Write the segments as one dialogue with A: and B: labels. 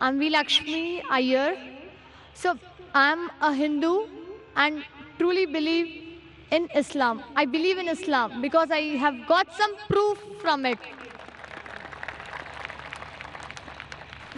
A: I'm. Lakshmi Iyer. So, I'm a Hindu and truly believe in Islam. I believe in Islam because I have got some proof from it.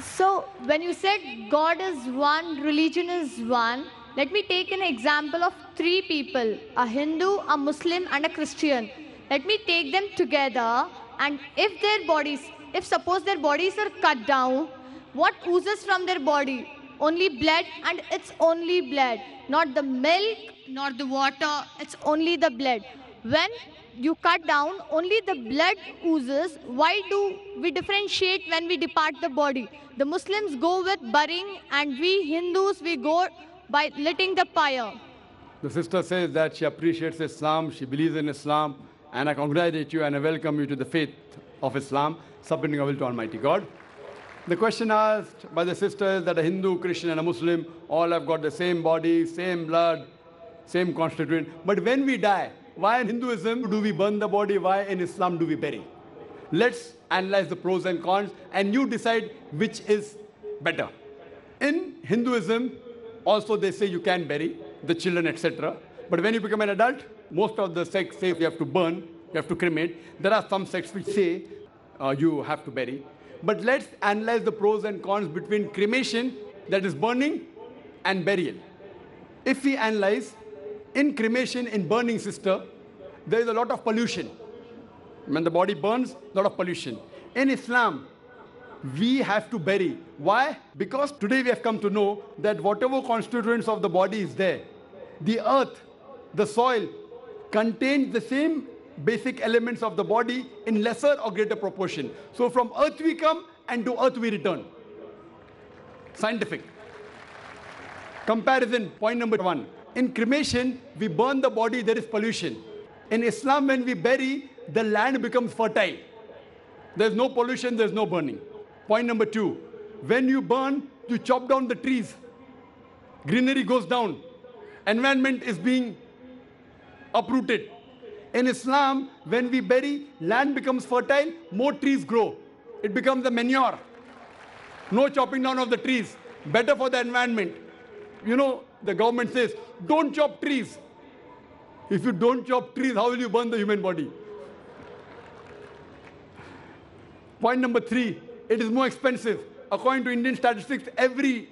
A: So, when you said God is one, religion is one, let me take an example of three people a Hindu, a Muslim, and a Christian. Let me take them together, and if their bodies, if suppose their bodies are cut down, what oozes from their body? Only blood, and it's only blood, not the milk, not the water, it's only the blood. When you cut down, only the blood oozes. Why do we differentiate when we depart the body? The Muslims go with burying, and we Hindus, we go by lighting the pyre.
B: The sister says that she appreciates Islam, she believes in Islam, and I congratulate you and I welcome you to the faith of Islam, submitting our will to Almighty God. The question asked by the sisters that a Hindu, Christian, and a Muslim all have got the same body, same blood, same constituent. But when we die, why in Hinduism do we burn the body? Why in Islam do we bury? Let's analyze the pros and cons, and you decide which is better. In Hinduism, also they say you can bury the children, etc. But when you become an adult, most of the sects say you have to burn, you have to cremate. There are some sects which say uh, you have to bury. But let's analyze the pros and cons between cremation, that is burning, and burial. If we analyze, in cremation, in burning sister, there is a lot of pollution. When the body burns, a lot of pollution. In Islam, we have to bury. Why? Because today we have come to know that whatever constituents of the body is there, the earth, the soil, contains the same basic elements of the body in lesser or greater proportion. So from earth we come and to earth we return. Scientific. Comparison, point number one. In cremation, we burn the body, there is pollution. In Islam, when we bury, the land becomes fertile. There's no pollution, there's no burning. Point number two. When you burn, you chop down the trees. Greenery goes down. Environment is being uprooted. In Islam, when we bury, land becomes fertile, more trees grow. It becomes a manure. No chopping down of the trees. Better for the environment. You know, the government says, don't chop trees. If you don't chop trees, how will you burn the human body? Point number three, it is more expensive. According to Indian statistics, every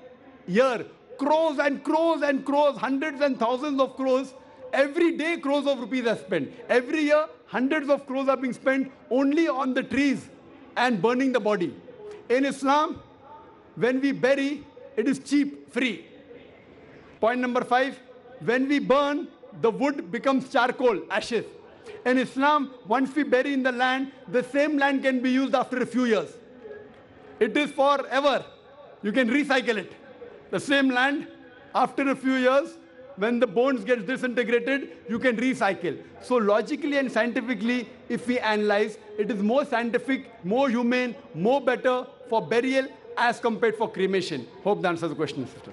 B: year, crores and crores and crores, hundreds and thousands of crores, every day crores of rupees are spent. Every year, hundreds of crores are being spent only on the trees and burning the body. In Islam, when we bury, it is cheap, free. Point number five, when we burn, the wood becomes charcoal, ashes. In Islam, once we bury in the land, the same land can be used after a few years. It is forever. You can recycle it. The same land, after a few years, when the bones get disintegrated, you can recycle. So logically and scientifically, if we analyze, it is more scientific, more humane, more better for burial as compared for cremation. Hope that answers the question, sister.